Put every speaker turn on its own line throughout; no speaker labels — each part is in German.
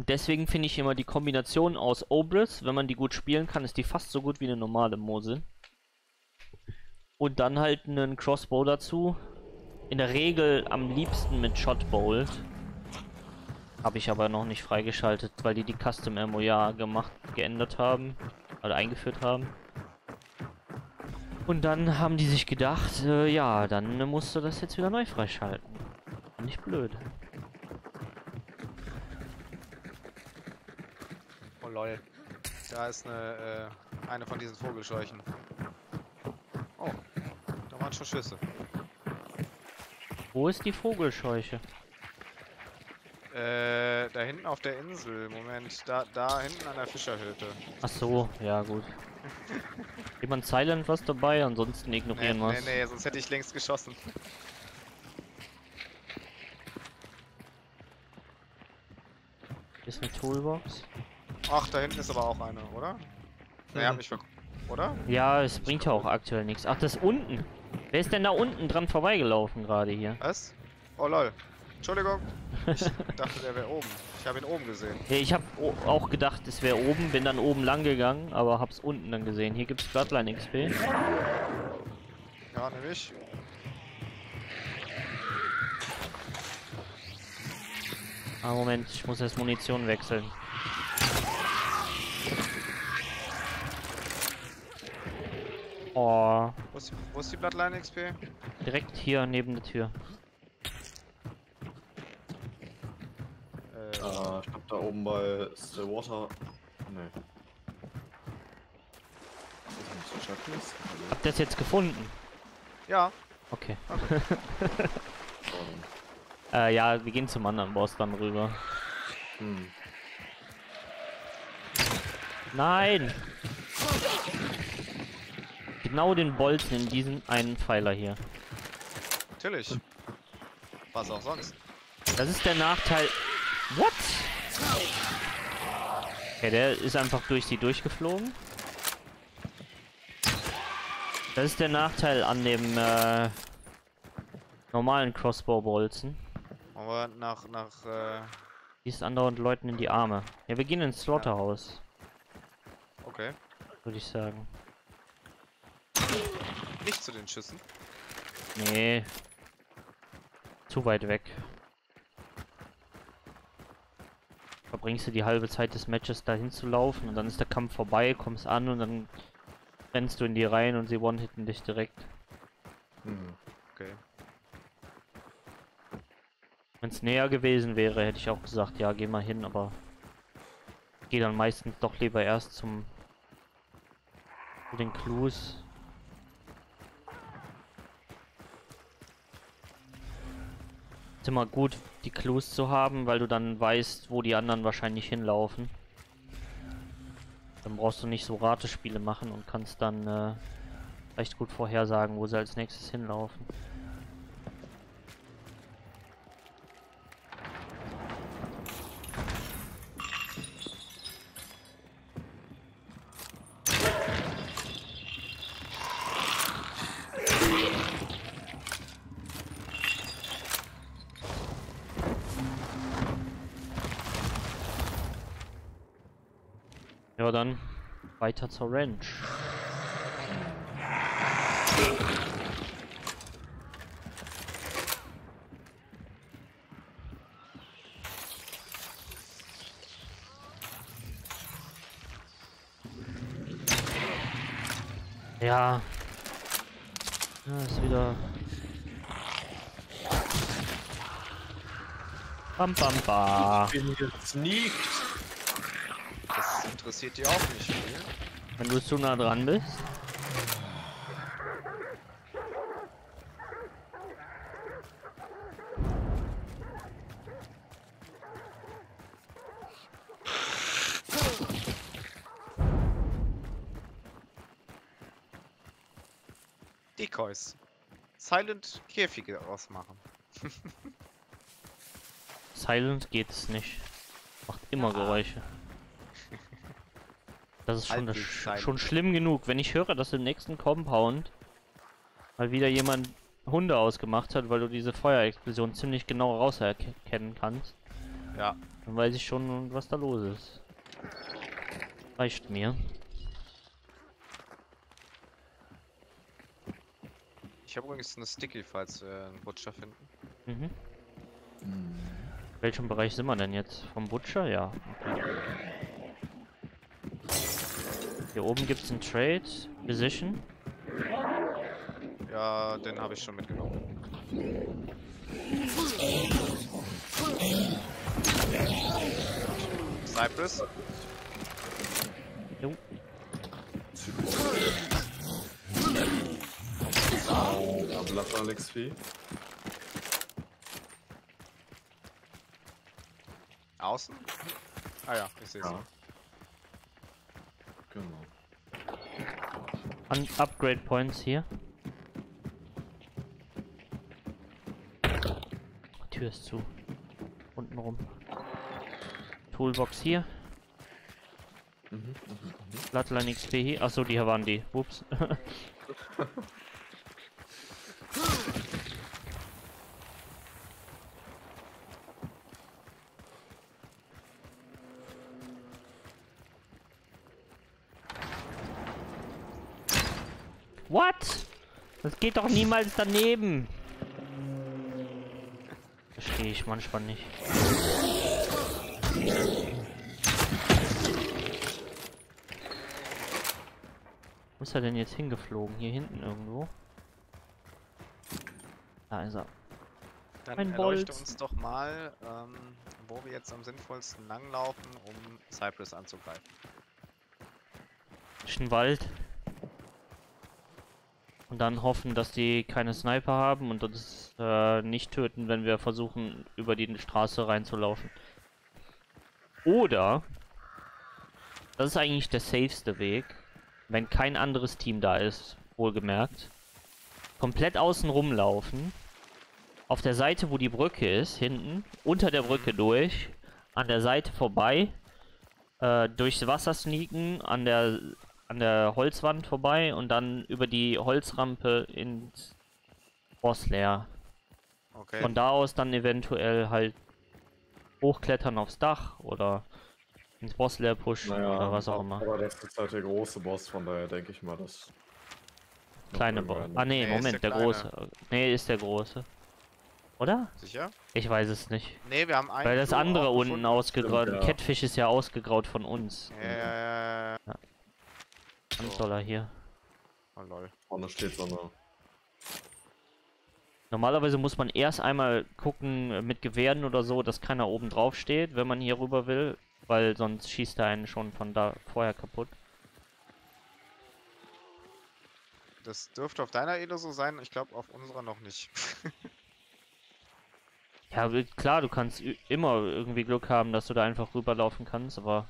Und deswegen finde ich immer die Kombination aus Obris, wenn man die gut spielen kann, ist die fast so gut wie eine normale Mosin. Und dann halt einen Crossbow dazu. In der Regel am liebsten mit Shotbolt. Habe ich aber noch nicht freigeschaltet, weil die die Custom Ammo ja gemacht, geändert haben. Oder eingeführt haben. Und dann haben die sich gedacht, äh, ja, dann musst du das jetzt wieder neu freischalten. Nicht blöd.
Oh lol. Da ist eine, äh, eine von diesen Vogelscheuchen. Oh, da waren schon Schüsse.
Wo ist die Vogelscheuche?
Äh, da hinten auf der Insel. Moment, da, da hinten an der Fischerhütte.
Ach so, ja gut. Jemand Silent was dabei, ansonsten
Nee,
ignorieren
nee,
wir's.
nee, sonst hätte ich längst geschossen.
Hier ist eine Toolbox.
Ach, da hinten ist aber auch eine, oder? Nee, hab mich ver... Oder?
Ja, es bringt ja auch aktuell nichts. Ach, das ist unten. Wer ist denn da unten dran vorbeigelaufen gerade hier?
Was? Oh lol. Entschuldigung. Ich dachte, der wäre oben. Ich habe ihn oben gesehen.
Ja, ich habe auch gedacht, es wäre oben, bin dann oben lang gegangen, aber hab's unten dann gesehen. Hier gibt's Bloodline XP.
Ja, nämlich.
Ah, Moment, ich muss erst Munition wechseln. Oh,
Wo ist, die- wo ist die Bloodline XP?
direkt hier neben der Tür.
Äh,
Äh, ich glaube da oben bei Stillwater. Nee. Also,
Habt ihr das jetzt gefunden?
ja.
Okay.
pardon.
Äh, ja, wir gehen zum anderen Boss dann rüber.
Hm.
Nein! Genau den Bolzen in diesen einen Pfeiler hier.
Natürlich. Was auch sonst.
Das ist der Nachteil. What? Okay, der ist einfach durch sie durchgeflogen. Das ist der Nachteil an dem äh, normalen Crossbow-Bolzen.
Aber nach, nach, äh,
Die ist andauernd Leuten in die Arme. Ja, wir gehen ins Slaughterhouse,
okay.
würde ich sagen.
Nicht zu den Schüssen.
Nee. Zu weit weg. Verbringst du die halbe Zeit des Matches dahin zu laufen und dann ist der Kampf vorbei, kommst an und dann rennst du in die Reihen und sie one-hitten dich direkt.
Hm.
Okay.
Wenn es näher gewesen wäre, hätte ich auch gesagt, ja, geh mal hin, aber ich gehe dann meistens doch lieber erst zum zu den Clues. Immer gut, die Clues zu haben, weil du dann weißt, wo die anderen wahrscheinlich hinlaufen. Dann brauchst du nicht so Ratespiele machen und kannst dann äh, recht gut vorhersagen, wo sie als nächstes hinlaufen. Ja, dann weiter zur Ranch. Ja. Ja, ist wieder. Bam bam ba.
Ich bin gesneakt.
Interessiert die auch nicht viel.
Wenn du zu nah dran bist.
Decoys. Silent Käfige ausmachen.
Silent geht es nicht. Macht immer
Ja.
Geräusche. Das ist schon, das, schon schlimm genug, wenn ich höre, dass im nächsten Compound mal wieder jemand Hunde ausgemacht hat, weil du diese Feuerexplosion ziemlich genau rauserkennen kannst.
Ja.
Dann weiß ich schon, was da los ist. Reicht mir.
Ich habe übrigens eine Sticky, falls wir einen Butcher finden.
Mhm. Welchem Bereich sind wir denn jetzt? Vom Butcher? Ja. Okay. Hier oben gibt es einen Trade. Position.
Ja, den habe ich schon mitgenommen. Cypress?
Jo.
Ja, Blatt Alex V.
Außen? Ah ja, ich sehe es.
Ja. Genau.
An Upgrade Points hier. Tür ist zu. Unten rum. Toolbox hier.
Mhm, mhm, mhm.
Bloodline XP hier. Achso, die hier waren die. Ups. What? Das geht doch niemals daneben. Verstehe ich manchmal nicht. Wo ist er denn jetzt hingeflogen? Hier hinten irgendwo? Da ist er.
Dann
Ein
erleuchte
Bolt.
uns doch mal, ähm, wo wir jetzt am sinnvollsten langlaufen, um Cypress anzugreifen.
Durch den Wald. Und dann hoffen, dass die keine Sniper haben und uns äh, nicht töten, wenn wir versuchen, über die Straße reinzulaufen. Oder, das ist eigentlich der safeste Weg, wenn kein anderes Team da ist, wohlgemerkt, komplett außen rumlaufen, auf der Seite, wo die Brücke ist, hinten, unter der Brücke durch, an der Seite vorbei, äh, durchs Wasser sneaken, an der an der Holzwand vorbei und dann über die Holzrampe ins Bosslayer.
Okay.
Von da aus dann eventuell halt hochklettern aufs Dach oder ins Bosslayer pushen oder was auch immer.
Aber das ist halt der große Boss, von daher denke ich mal, dass.
Kleine Boss. Ah nee,
Nee,
Moment,
der
der, große. Nee, ist der große. Oder?
Sicher?
Ich weiß es nicht.
Nee, wir haben einen.
Weil das andere unten ausgegraut.
Ja.
Catfish ist ja ausgegraut von uns.
Ja, ja, ja, ja.
Ganz soll er hier.
Oh lol.
Vorne steht so eine.
Normalerweise muss man erst einmal gucken mit Gewehren oder so, dass keiner oben drauf steht, wenn man hier rüber will, weil sonst schießt er einen schon von da vorher kaputt.
Das dürfte auf deiner Elo so sein, ich glaube auf unserer noch nicht.
Ja, klar, du kannst immer irgendwie Glück haben, dass du da einfach rüberlaufen kannst, aber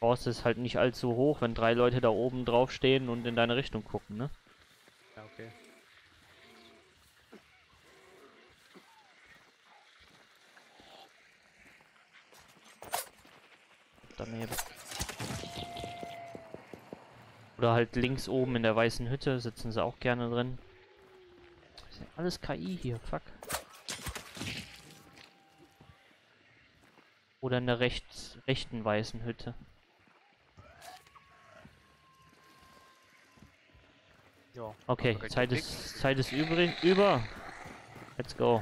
Chance ist halt nicht allzu hoch, wenn drei Leute da oben drauf stehen und in deine Richtung gucken, ne?
ja, okay.
Daneben. Oder halt links oben in der weißen Hütte sitzen sie auch gerne drin. Ist ja alles KI hier, fuck. Oder in der rechts, rechten weißen Hütte.
Jo.
Okay, Zeit ist, Zeit ist übrig, über. Let's go.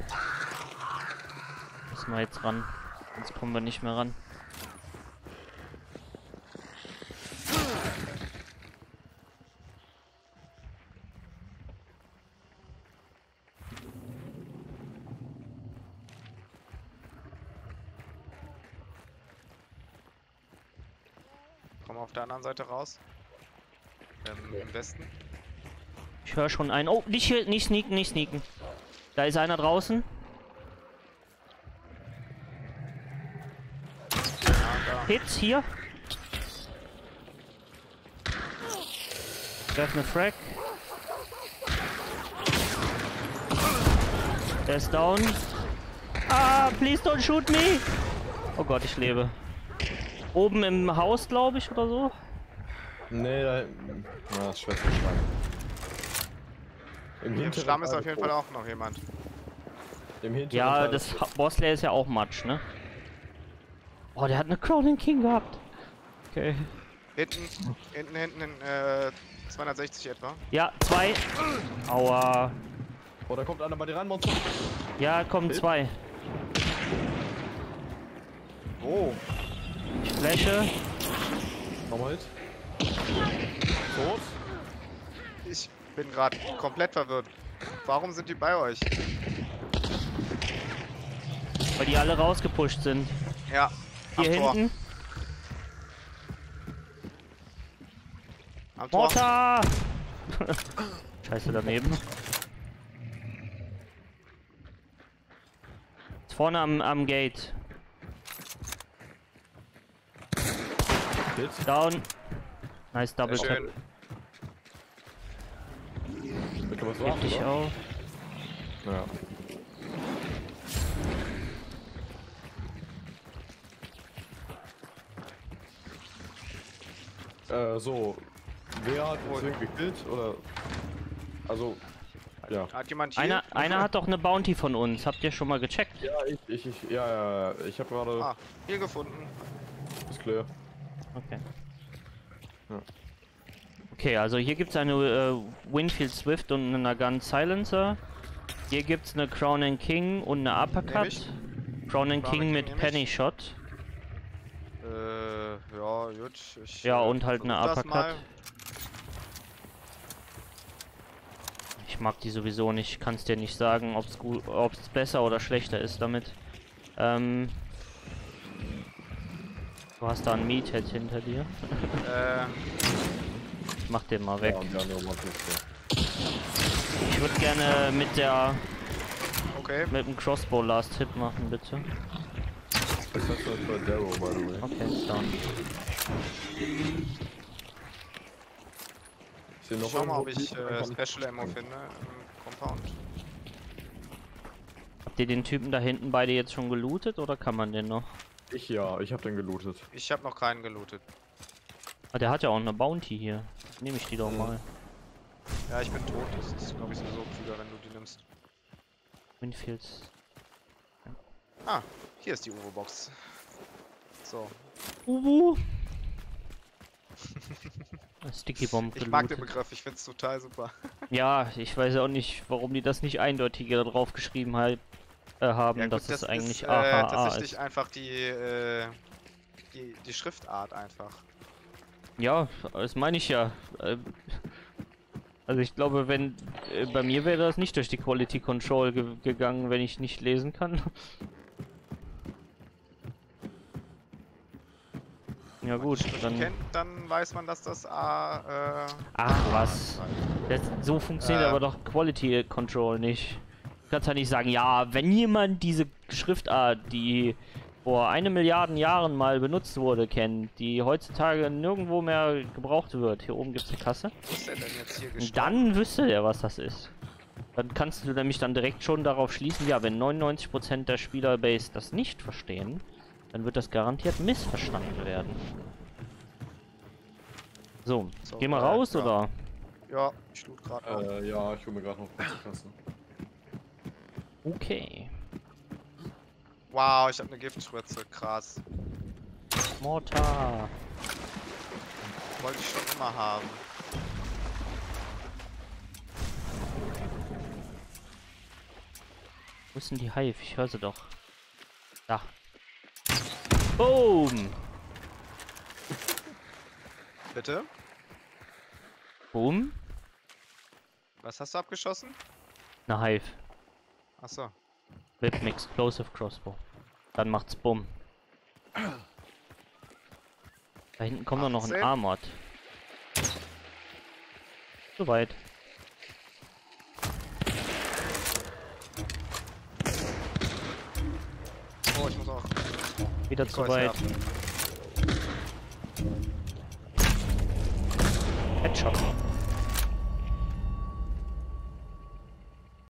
Müssen wir jetzt ran. Sonst kommen wir nicht mehr ran.
Komm auf der anderen Seite raus. Ähm, Im Westen.
Ich höre schon einen. Oh, nicht hier, nicht sneaken, nicht sneaken. Da ist einer draußen. Hits hier. Werf eine Frag. Der ist down. Ah, please don't shoot me. Oh Gott, ich lebe. Oben im Haus, glaube ich, oder so.
Nee, da hinten. Schwer zu beschreiben. Im
Im Schlamm ist auf jeden Fall auch noch jemand.
Ja,
Teil
das Bosley ist ja auch Matsch, ne? Oh, der hat eine Crowning King gehabt. Okay.
Hinten, hinten, hinten, in, äh, 260 etwa.
Ja, zwei. Aua.
Oh, da kommt einer bei dir rein, Monster.
Ja, kommen zwei.
Oh,
Ich flashe.
nochmal Hit. Tot.
Ich bin gerade komplett verwirrt. Warum sind die bei euch?
Weil die alle rausgepusht sind.
Ja,
Hier
am Tor.
hinten.
Am Tor.
Mortar! Scheiße daneben. Ist vorne am, am Gate. Down. Nice Double Tap.
schön.
Bitte was
Heb dich
oder?
auf.
Ja. Äh, so. Wer hat uns gekillt? Oder. Also. Ja.
Hat jemand hier?
Einer, einer hat doch eine Bounty von uns. Habt ihr schon mal gecheckt?
Ja, ich, ich, ich, ja, ja, ja. Ich habe gerade.
Ah, hier gefunden.
Ist clear.
Okay.
Ja.
Okay, also hier gibt es eine äh, Winfield Swift und eine Gun Silencer. Hier gibt es eine Crown and King und eine Uppercut.
ich.
Crown and King mit
King nehm
Penny Shot.
Äh, ja, gut. Ich,
Ja,
äh,
und halt eine Uppercut. Ich mag die sowieso nicht. Kann's dir nicht sagen, es ob es besser oder schlechter ist damit. Ähm, du hast da ein Meathead hinter dir.
Äh,
Ich mach den mal weg.
Ja.
Ich würde gerne mit der
okay.
mit dem Crossbow Last Hit machen, bitte.
Heißt das bei Darrow, by the way.
Okay, down.
Ich noch
Schau mal, ob ich
Typen,
äh,
ich-
Special Ammo finde im Compound.
Habt ihr den Typen da hinten beide jetzt schon gelootet oder kann man den noch?
Ich ja, ich hab den gelootet.
Ich habe noch keinen gelootet.
Ah, der hat ja auch eine Bounty hier. Nehme ich die doch
Mhm.
mal.
Ja, ich bin tot. Das ist, glaube ich, sowieso klüger, wenn du die nimmst.
Winfields.
Ah, hier ist die Uwe-Box. So.
Uwu. Sticky Bomb
Ich mag den. Begriff, ich find's total super.
Ja, ich weiß auch nicht, warum die das nicht eindeutiger drauf geschrieben halt, äh, haben,
Ja, gut,
dass es eigentlich
ist,
AHA
äh, tatsächlich
ist.
einfach die, äh, die, die Schriftart einfach.
Ja, das meine ich ja. Ähm, Also ich glaube, wenn äh, bei mir wäre das nicht durch die Quality Control ge gegangen, wenn ich nicht lesen kann. Ja gut,
Schrift
dann.
kennt, dann weiß man, dass das A, äh,
Ach
A
was. Das, so funktioniert
Äh.
aber doch Quality Control nicht. Du kannst ja nicht sagen, ja, wenn jemand diese Schriftart, die vor eine Milliarden Jahren mal benutzt wurde, kennt, die heutzutage nirgendwo mehr gebraucht wird. Hier oben gibt es eine Kasse.
Der
dann wüsste er, was das ist. Dann kannst du nämlich dann direkt schon darauf schließen, ja, wenn 99% der Spielerbase das nicht verstehen, dann wird das garantiert missverstanden werden. So,
So,
geh mal
äh,
raus,
ja.
oder?
Ja, ich tut gerade.
Äh, ja, ich hol mir gerade noch kurz die Kasse.
Okay.
Wow, ich habe eine Giftspritze, krass.
Mortar.
Wollte ich schon immer haben.
Wo ist denn die Hive? Ich höre sie doch. Da. Boom!
Bitte?
Boom?
Was hast du abgeschossen?
Eine Hive.
Achso.
Mit einem Explosive Crossbow. Dann macht's Bumm. Da hinten kommt doch noch ein
18.
Armored. Soweit.
Oh, ich muss auch.
Wieder zu weit.
werfen.